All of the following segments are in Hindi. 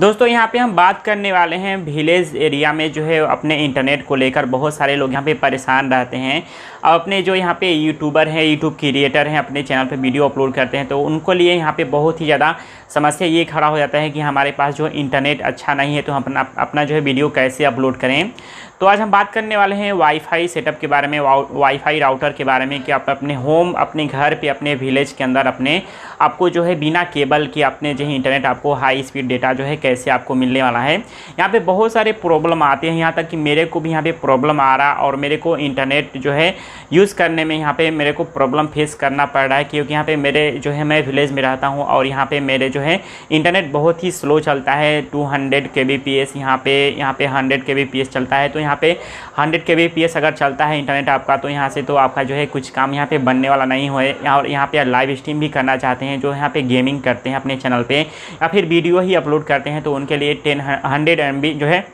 दोस्तों, यहाँ पे हम बात करने वाले हैं विलेज एरिया में जो है अपने इंटरनेट को लेकर। बहुत सारे लोग यहाँ पे परेशान रहते हैं। और अपने जो यहाँ पे यूट्यूबर हैं यूट्यूब क्रिएटर हैं, अपने चैनल पे वीडियो अपलोड करते हैं तो उनको लिए यहाँ पे बहुत ही ज़्यादा समस्या ये खड़ा हो जाता है कि हमारे पास जो इंटरनेट अच्छा नहीं है तो हम अपना अपना जो है वीडियो कैसे अपलोड करें। तो आज हम बात करने वाले हैं वाईफाई सेटअप के बारे में वाईफाई राउटर के बारे में कि आप अपने होम अपने घर पे, अपने विलेज के अंदर अपने, आपको जो है बिना केबल के अपने जो है इंटरनेट आपको हाई स्पीड डेटा जो है कैसे आपको मिलने वाला है। यहाँ पर बहुत सारे प्रॉब्लम आते हैं। यहाँ तक कि मेरे को भी यहाँ पर प्रॉब्लम आ रहा और मेरे को इंटरनेट जो है यूज़ करने में यहाँ पर मेरे को प्रॉब्लम फेस करना पड़ रहा है क्योंकि यहाँ पर मेरे जो है मैं विलेज में रहता हूँ और यहाँ पर मेरे जो है इंटरनेट बहुत ही स्लो चलता है। Two hundred K B P S यहाँ पे यहाँ पे hundred K B P S चलता है। तो यहाँ पे हंड्रेड के बी अगर चलता है इंटरनेट आपका तो यहाँ से तो आपका जो है कुछ काम यहाँ पे बनने वाला नहीं हो। और यहाँ पे लाइव स्ट्रीम भी करना चाहते हैं, जो यहाँ पे गेमिंग करते हैं अपने चैनल पे, या फिर वीडियो ही अपलोड करते हैं तो उनके लिए टेन हंड्रेड एम जो है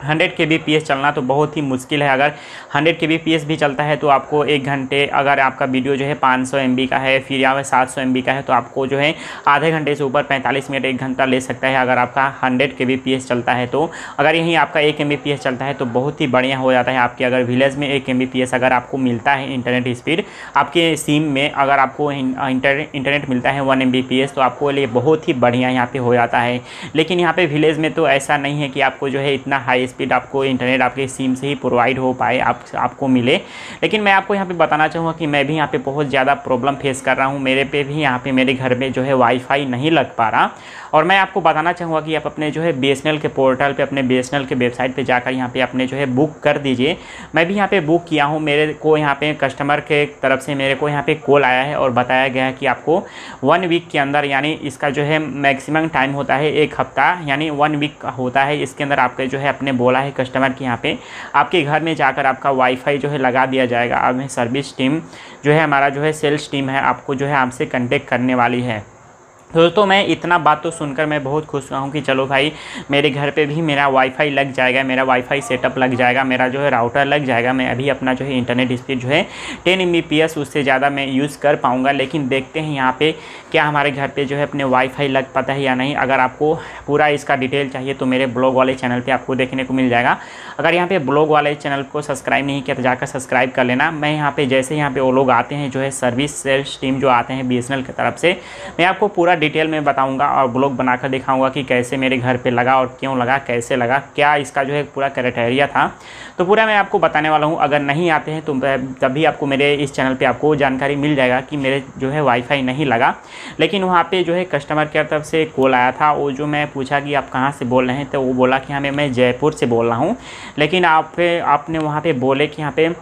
हंड्रेड के बी चलना तो बहुत ही मुश्किल है। अगर हंड्रेड के बी भी चलता है तो आपको एक घंटे अगर आपका वीडियो जो है पाँच सौ का है, फिर पर सात सौ का है तो आपको जो है आधे घंटे से ऊपर पैंतालीस मिनट, एक घंटा ले सकता है अगर आपका हंड्रेड के बी चलता है। तो अगर यहीं आपका एक एम चलता है तो बहुत ही बढ़िया हो जाता है आपके। अगर विलेज में एक एम अगर आपको मिलता है इंटरनेट स्पीड, आपके सिम में अगर आपको इंटरनेट मिलता है वन एम तो आपको लिए बहुत ही बढ़िया यहाँ पे हो जाता है। लेकिन यहाँ पे विलेज में तो ऐसा नहीं है कि आपको जो है इतना हाई स्पीड आपको इंटरनेट आपके सिम से ही प्रोवाइड हो पाए, आप, आपको मिले। लेकिन मैं आपको यहाँ पे बताना चाहूँगा कि मैं भी यहाँ पे बहुत ज़्यादा प्रॉब्लम फेस कर रहा हूँ। मेरे पे भी यहाँ पे मेरे घर में जो है वाईफाई नहीं लग पा रहा। और मैं आपको बताना चाहूँगा कि आप अपने जो है बीएसएनएल के पोर्टल पर अपने बीएसएनएल के वेबसाइट पर जाकर यहाँ पर अपने जो है बुक कर दीजिए। मैं भी यहाँ पर बुक किया हूँ। मेरे को यहाँ पर कस्टमर के तरफ़ से मेरे को यहाँ पर कॉल आया है और बताया गया है कि आपको वन वीक के अंदर यानी इसका जो है मैक्सिमम टाइम होता है एक हफ़्ता, यानी वन वीक होता है। इसके अंदर आपके जो है अपने बोला है कस्टमर के यहाँ पे आपके घर में जाकर आपका वाईफाई जो है लगा दिया जाएगा। अब सर्विस टीम जो है, हमारा जो है सेल्स टीम है, आपको जो है आपसे कंटेक्ट करने वाली है। दोस्तों मैं इतना बात तो सुनकर मैं बहुत खुश हुआ हूँ कि चलो भाई, मेरे घर पे भी मेरा वाईफाई लग जाएगा, मेरा वाईफाई सेटअप लग जाएगा, मेरा जो है राउटर लग जाएगा, मैं अभी अपना जो है इंटरनेट स्पीड जो है टेन एम उससे ज़्यादा मैं यूज़ कर पाऊँगा। लेकिन देखते हैं यहाँ पे क्या हमारे घर पर जो है अपने वाईफाई लग पाता है या नहीं। अगर आपको पूरा इसका डिटेल चाहिए तो मेरे ब्लॉग वाले चैनल पर आपको देखने को मिल जाएगा। अगर यहाँ पर ब्लॉग वाले चैनल को सब्सक्राइब नहीं किया तो जाकर सब्सक्राइब कर लेना। मैं यहाँ पे जैसे यहाँ पे वो लोग आते हैं, जो है सर्विस सेल्स टीम जो आते हैं बी की तरफ़ से, मैं आपको पूरा डिटेल में बताऊँगा और ब्लॉग बनाकर दिखाऊँगा कि कैसे मेरे घर पर लगा और क्यों लगा, कैसे लगा, क्या इसका जो है पूरा क्राइटेरिया था। तो पूरा मैं आपको बताने वाला हूँ। अगर नहीं आते हैं तो तभी आपको मेरे इस चैनल पर आपको जानकारी मिल जाएगा कि मेरे जो है वाईफाई नहीं लगा, लेकिन वहाँ पर जो है कस्टमर केयर तरफ़ से कॉल आया था। वो जो मैं पूछा कि आप कहाँ से बोल रहे हैं तो वो बोला कि हमें मैं जयपुर से बोल रहा हूँ। लेकिन आप आपने वहाँ पर बोले कि यहाँ पर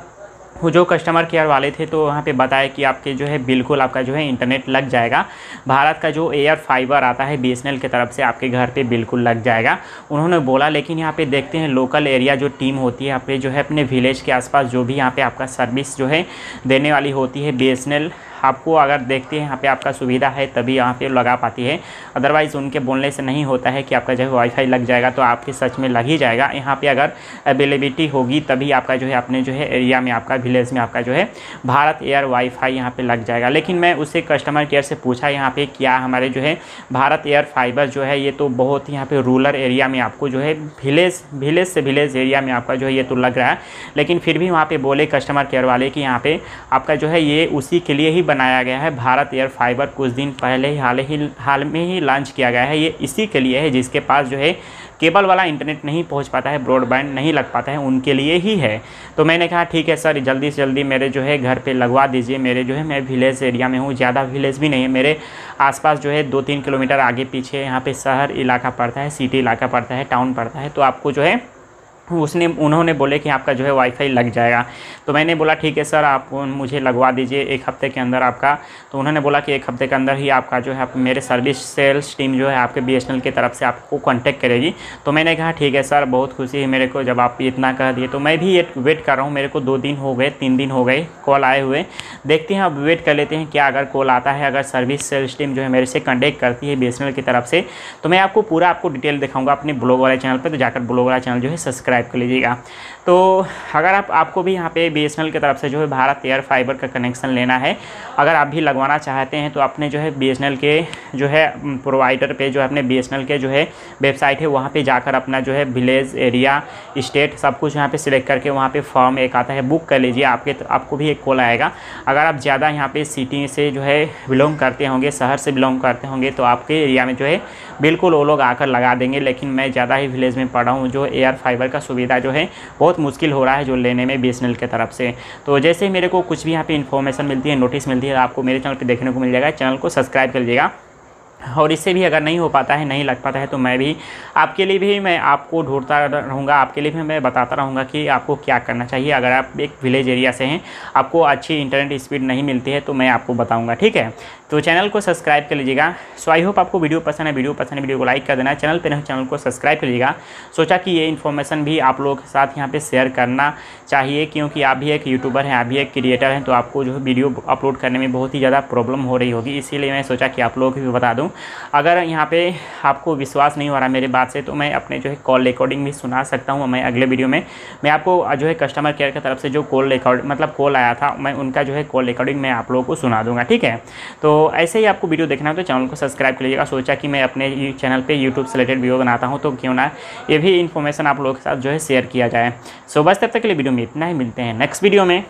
वो जो कस्टमर केयर वाले थे तो वहाँ पे बताया कि आपके जो है बिल्कुल आपका जो है इंटरनेट लग जाएगा। भारत का जो एयर फाइबर आता है BSNL की तरफ़ से आपके घर पे बिल्कुल लग जाएगा। उन्होंने बोला, लेकिन यहाँ पे देखते हैं लोकल एरिया जो टीम होती है यहाँ पे जो है अपने विलेज के आसपास जो भी यहाँ पे आपका सर्विस जो है देने वाली होती है BSNL आपको अगर देखते हैं, यहाँ पे आपका सुविधा है, तभी यहाँ पे लगा पाती है। अदरवाइज़ उनके बोलने से नहीं होता है कि आपका जो है वाईफाई लग जाएगा तो आपके सच में लग ही जाएगा। यहाँ पे अगर अवेलेबिलिटी होगी, तभी आपका जो है, अपने जो है एरिया में आपका विलेज में आपका जो है, भारत एयर वाईफाई यहाँ पर लग जाएगा। लेकिन मैं उससे कस्टमर केयर से पूछा यहाँ पर क्या हमारे जो है, भारत एयर फाइबर जो है, ये तो बहुत यहाँ पर रूरल एरिया में आपको जो है विलेज विलेज से विलेज एरिया में आपका जो है, ये तो लग रहा है। लेकिन फिर भी वहाँ पर बोले कस्टमर केयर वाले कि यहाँ पर आपका जो है, ये उसी के लिए ही बनाया गया है। भारत एयर फाइबर कुछ दिन पहले ही हाल ही, हाल में ही लॉन्च किया गया है। ये इसी के लिए है जिसके पास जो है केबल वाला इंटरनेट नहीं पहुँच पाता है ब्रॉडबैंड नहीं लग पाता है, उनके लिए ही है। तो मैंने कहा, ठीक है सर, जल्दी से जल्दी मेरे जो है घर पे लगवा दीजिए। मेरे जो है, मैं विलेज एरिया में हूँ, ज़्यादा विलेज भी नहीं है। मेरे आसपास जो है दो तीन किलोमीटर आगे पीछे यहाँ पे शहर इलाका पड़ता है सिटी इलाका पड़ता है टाउन पड़ता है। तो आपको जो है उसने, उन्होंने बोले कि आपका जो है वाईफाई लग जाएगा। तो मैंने बोला, ठीक है सर, आप मुझे लगवा दीजिए एक हफ़्ते के अंदर आपका। तो उन्होंने बोला कि एक हफ़्ते के अंदर ही आपका जो है, आप मेरे सर्विस सेल्स टीम जो है, आपके बीएसएनएल की तरफ़ से आपको कॉन्टैक्ट करेगी। तो मैंने कहा, ठीक है सर, बहुत खुशी है मेरे को जब आप इतना कह दिए। तो मैं भी ये वेट कर रहा हूँ, मेरे को दो दिन हो गए, तीन दिन हो गए कॉल आए हुए। देखते हैं, अब वेट कर लेते हैं, क्या अगर कॉल आता है, अगर सर्विस सेल्स टीम जो है मेरे से कॉन्टेक्ट करती है बीएसएनएल की तरफ़ से। तो मैं आपको पूरा, आपको डिटेल दिखाऊँगा अपने ब्लॉग वाले चैनल पर तो जाकर ब्लॉग वाला चैनल जो है सब्सक्राइब सब्सक्राइब कर लीजिएगा। तो अगर आप, आपको भी यहाँ पे बीएसएनएल की तरफ़ से जो है भारत एयर फाइबर का कनेक्शन लेना है, अगर आप भी लगवाना चाहते हैं तो अपने जो है बीएसएनएल के जो है प्रोवाइडर पे जो है, अपने बीएसएनएल के जो है वेबसाइट है, वहाँ पे जाकर अपना जो है विलेज एरिया स्टेट सब कुछ यहाँ पे सिलेक्ट करके वहाँ पे फॉर्म एक आता है बुक कर लीजिए, आपके आपको भी एक कॉल आएगा। अगर आप ज़्यादा यहाँ पे सिटी से जो है बिलोंग करते होंगे, शहर से बिलोंग करते होंगे तो आपके एरिया में जो है बिल्कुल वो लोग आकर लगा देंगे, लेकिन मैं ज़्यादा ही विलेज में पढ़ा हूँ, जो एयर फाइबर का सुविधा जो है, बहुत मुश्किल हो रहा है जो लेने में बी की तरफ़ से। तो जैसे ही मेरे को कुछ भी यहाँ पे इन्फॉर्मेशन मिलती है नोटिस मिलती है, आपको मेरे चैनल पर देखने को मिल जाएगा। चैनल को सब्सक्राइब कर लीजिएगा। और इससे भी अगर नहीं हो पाता है, नहीं लग पाता है तो मैं भी आपके लिए भी मैं आपको ढूंढता रहूँगा, आपके लिए भी मैं बताता रहूँगा कि आपको क्या करना चाहिए। अगर आप एक विलेज एरिया से हैं, आपको अच्छी इंटरनेट स्पीड नहीं मिलती है तो मैं आपको बताऊँगा, ठीक है? तो चैनल को सब्सक्राइब कर लीजिएगा। सो आई होप आपको वीडियो पसंद है वीडियो पसंद है वीडियो को लाइक कर देना। चैनल पर नहीं चैनल को सब्सक्राइब कर लीजिएगा। सोचा कि ये इन्फॉर्मेशन भी आप लोगों के साथ यहाँ पे शेयर करना चाहिए, क्योंकि आप भी एक यूट्यूबर हैं, आप भी एक क्रिएटर हैं तो आपको जो वीडियो अपलोड करने में बहुत ही ज़्यादा प्रॉब्लम हो रही होगी। इसीलिए मैं सोचा कि आप लोगों को भी बता दूँ अगर यहाँ पे आपको विश्वास नहीं हो रहा मेरी बात से तो मैं अपने जो है कॉल रिकॉर्डिंग भी सुना सकता हूँ मैं अगले वीडियो में। मैं आपको जो है कस्टमर केयर की तरफ़ से जो कॉल रिकॉर्ड मतलब कॉल आया था, मैं उनका जो है कॉल रिकॉर्डिंग मैं आप लोगों को सुना दूँगा, ठीक है? तो ऐसे ही आपको वीडियो देखना हो तो चैनल को सब्सक्राइब कर लीजिएगा सोचा कि मैं अपने चैनल पर यूट्यूब से रिलेटेड वीडियो बनाता हूँ तो क्यों ना ये भी इन्फॉर्मेशन आप लोगों के साथ जो है शेयर किया जाए। सो बस तब तक के लिए वीडियो में इतना ही, मिलते हैं नेक्स्ट वीडियो में।